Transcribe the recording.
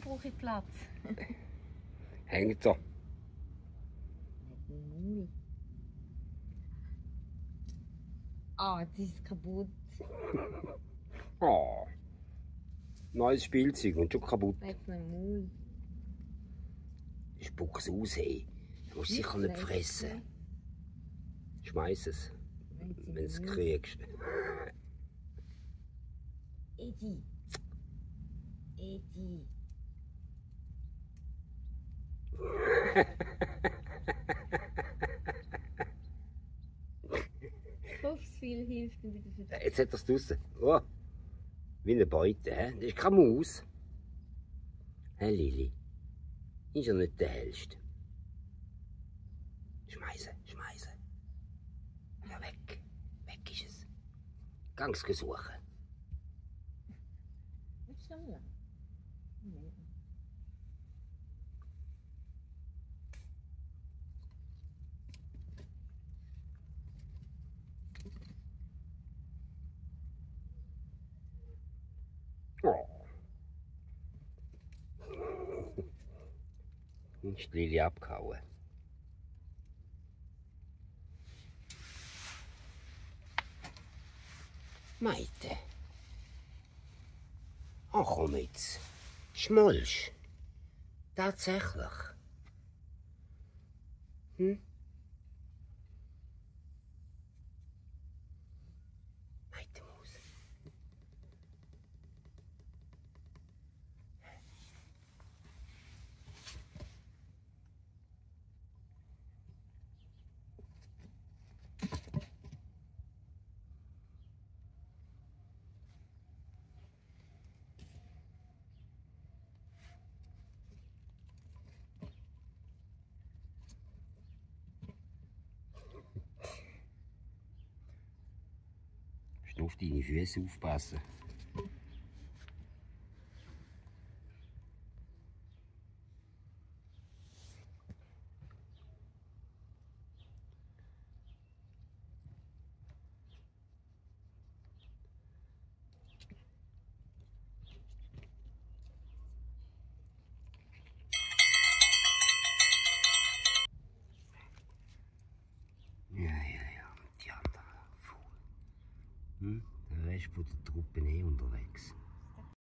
brauche ich Platz. Hängt da. Ah, die ist kaputt. Oh. Neues Spielzeug und schon kaputt. Von dem Maul. Spuck's aus, hey. Du musst sicher nicht fressen. Schmeiß es, wenn du es kriegst. Edi. Edi. Viel hilft mir wieder. Jetzt hat er es draussen. Oh. Wie eine Beute, hä? Das ist keine Maus. Hä, Lili? Ist ja nicht der hellste. Schmeißen, schmeißen. Ja, weg. Weg ist es. Gang's suchen. Schau mal. Nee. Oh. Ist die Lili abgehauen. Meite. Ach komm jetzt. Schmollst. Tatsächlich. Hm? Louvre die é geweest hoef passen. Hm? Rest von der Truppe eh unterwegs.